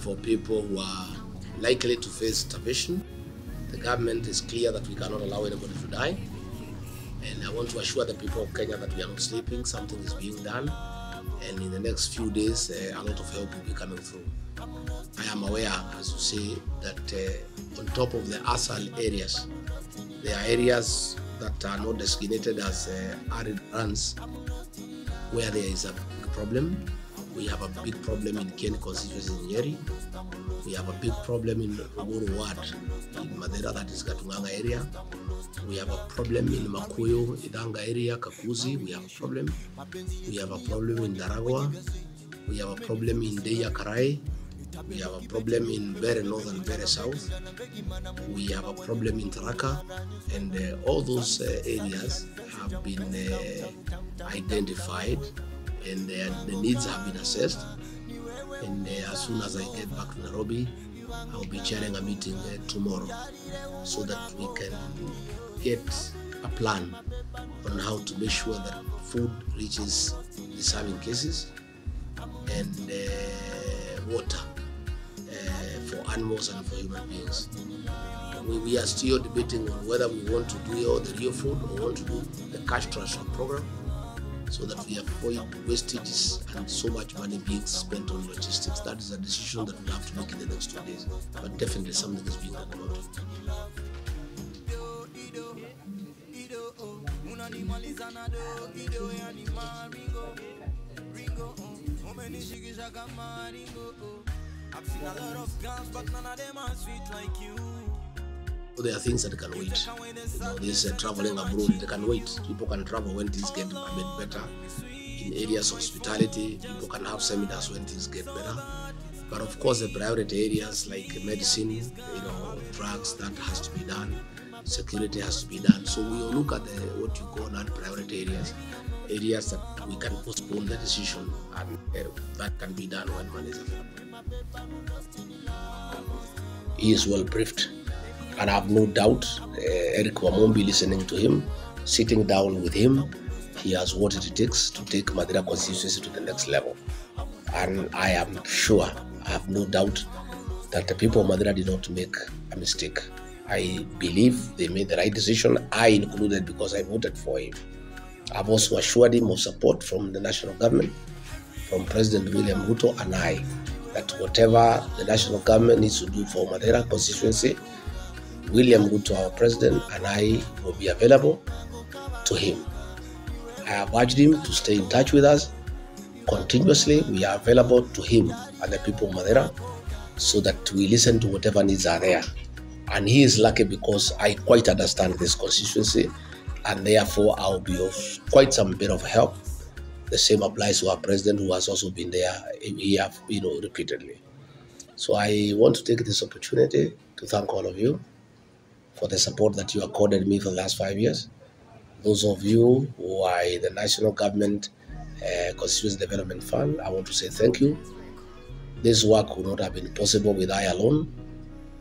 for people who are likely to face starvation. The government is clear that we cannot allow anybody to die. And I want to assure the people of Kenya that we are not sleeping, something is being done. And in the next few days, uh, a lot of help will be coming through. I am aware, as you say, that uh, on top of the ASAL areas, there are areas that are not designated as uh, arid lands where there is a problem. We have a big problem in Kieni constituency in Nyeri. We have a big problem in Ruguru Ward in Mathira, that is Gatunganga area. We have a problem in Makuyu, Idanga area, Kakuzi. We have a problem. We have a problem in Daragwa. We have a problem in Deya Karai. We have a problem in Mbeere North and Mbeere South. We have a problem in Tharaka. And uh, all those uh, areas have been uh, identified and uh, the needs have been assessed. And uh, as soon as I get back to Nairobi, I'll be chairing a meeting uh, tomorrow so that we can get a plan on how to make sure that food reaches the serving cases and uh, water uh, for animals and for human beings. We, we are still debating on whether we want to do all the real food or want to do the cash transfer program so that we avoid wastages and so much money being spent on logistics. That is a decision that we have to make in the next two days. But definitely something is being done about it. There are things that can wait. You know, this uh, traveling abroad, they can wait. People can travel when things get a bit better. In areas of hospitality, people can have seminars when things get better. But of course, the priority areas like medicine, you know, drugs, that has to be done. Security has to be done. So we look at the, what you call non-priority areas, areas that we can postpone the decision, and uh, that can be done when money is available. He is well briefed and I have no doubt uh, Eric Wamumbi listening to him, sitting down with him, he has what it takes to take Mathira constituency to the next level. And I am sure, I have no doubt that the people of Mathira did not make a mistake. I believe they made the right decision, I included because I voted for him. I've also assured him of support from the national government, from President William Ruto and I, that whatever the national government needs to do for Mathira constituency, William Ruto, our president, and I will be available to him. I have urged him to stay in touch with us continuously. We are available to him and the people of Mathira so that we listen to whatever needs are there. And he is lucky because I quite understand this constituency and therefore I'll be of quite some bit of help. The same applies to our president who has also been there here, you know, repeatedly. So I want to take this opportunity to thank all of you for the support that you accorded me for the last five years. Those of you who are in the national government uh, constituency development fund, I want to say thank you. This work would not have been possible with I alone.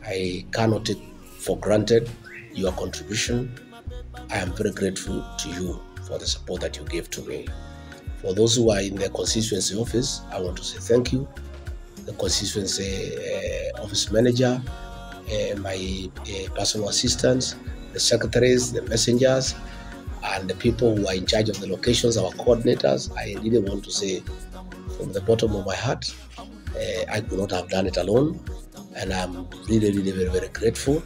I cannot take for granted your contribution. I am very grateful to you for the support that you gave to me. For those who are in the constituency office, I want to say thank you. The constituency uh, office manager, my uh, personal assistants, the secretaries, the messengers, and the people who are in charge of the locations, our coordinators. I really want to say from the bottom of my heart, uh, I could not have done it alone. And I'm really, really very, very grateful.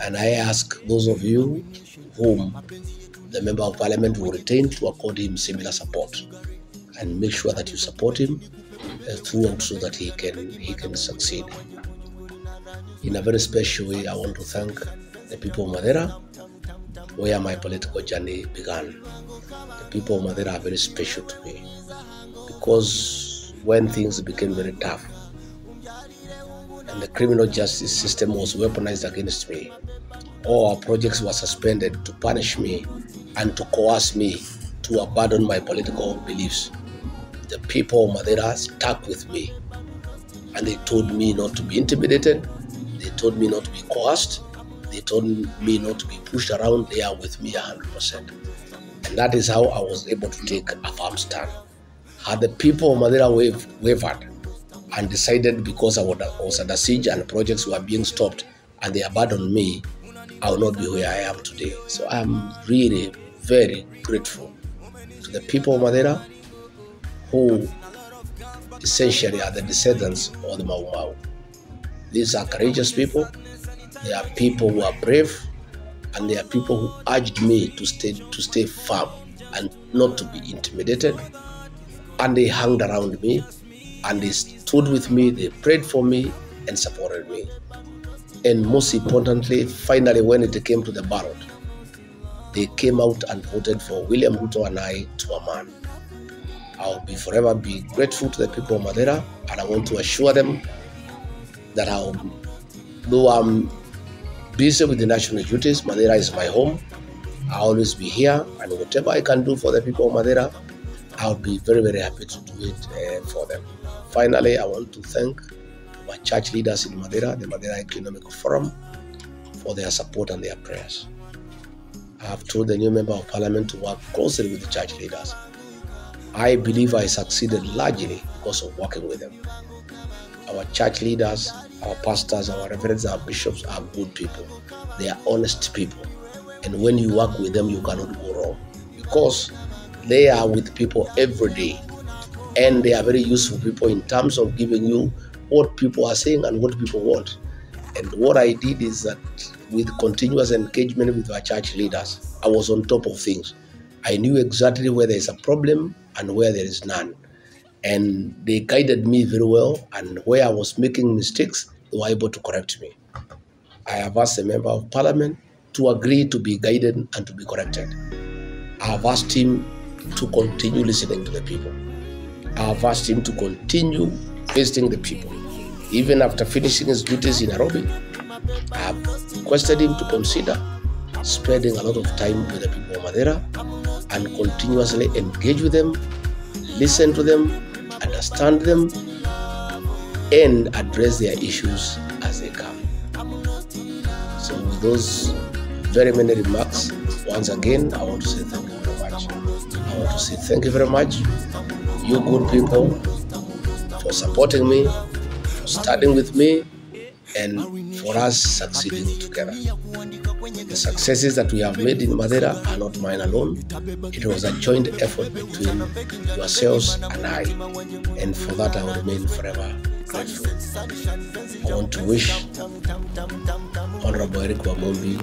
And I ask those of you whom the Member of Parliament will retain to accord him similar support and make sure that you support him uh, throughout so that he can he can succeed. In a very special way, I want to thank the people of Mathira, where my political journey began. The people of Mathira are very special to me because when things became very tough and the criminal justice system was weaponized against me, all our projects were suspended to punish me and to coerce me to abandon my political beliefs. The people of Mathira stuck with me and they told me not to be intimidated they told me not to be coerced. They told me not to be pushed around. They are with me 100%. And that is how I was able to take a firm stand. Had the people of Mathira wavered, and decided because I was under siege and projects were being stopped and they abandoned me, I will not be where I am today. So I'm really very grateful to the people of Mathira who essentially are the descendants of the Mau Mau. These are courageous people. They are people who are brave, and they are people who urged me to stay to stay firm and not to be intimidated. And they hung around me, and they stood with me. They prayed for me and supported me. And most importantly, finally, when it came to the ballot, they came out and voted for William Ruto and I to a man. I'll be forever be grateful to the people of Mathira, and I want to assure them that I'll, though I'm busy with the national duties, Mathira is my home. I'll always be here, and whatever I can do for the people of Mathira, I'll be very, very happy to do it uh, for them. Finally, I want to thank my church leaders in Mathira, the Mathira Ecumenical Forum, for their support and their prayers. I have told the new member of parliament to work closely with the church leaders. I believe I succeeded largely because of working with them. Our church leaders, our pastors, our reverends, our bishops are good people. They are honest people. And when you work with them, you cannot go wrong because they are with people every day. And they are very useful people in terms of giving you what people are saying and what people want. And what I did is that with continuous engagement with our church leaders, I was on top of things. I knew exactly where there is a problem and where there is none. And they guided me very well. And where I was making mistakes, they were able to correct me. I have asked a member of parliament to agree to be guided and to be corrected. I have asked him to continue listening to the people. I have asked him to continue visiting the people. Even after finishing his duties in Nairobi, I have requested him to consider spending a lot of time with the people of Mathira and continuously engage with them, listen to them, understand them, and address their issues as they come. So, with those very many remarks, once again, I want to say thank you very much. I want to say thank you very much, you good people, for supporting me, for studying with me, and for us succeeding together. The successes that we have made in Mathira are not mine alone. It was a joint effort between yourselves and I, and for that I will remain forever grateful. I want to wish Honorable Eric Wamumbi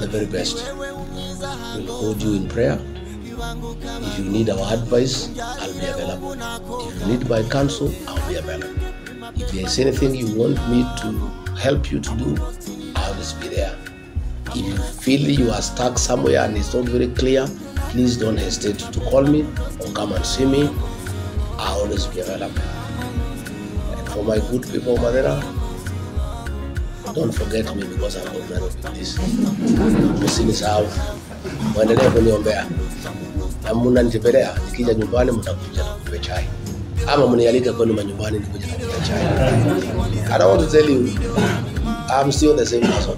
the very best. We'll hold you in prayer. If you need our advice, I'll be available. If you need my counsel, I'll be available. If there's anything you want me to help you to do, I'll always be there. If you feel you are stuck somewhere and it's not very clear, please don't hesitate to call me or come and see me. I'll always be available. And for my good people, Madera, don't forget me because I'm not married with this. Msinisahau, mwendelee kuniombea na mnanitembelea, nikija nyumbani mtakuja tukunywe chai ama mnialike kwenu manyumbani nikuja kunywa chai. And I want to tell you, I'm still the same person.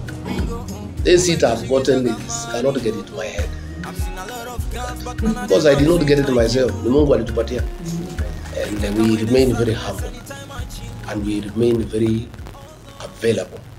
This seat I've gotten is cannot get it into my head because I did not get it myself. Ni Mungu alitupatia, and we remain very humble and we remain very available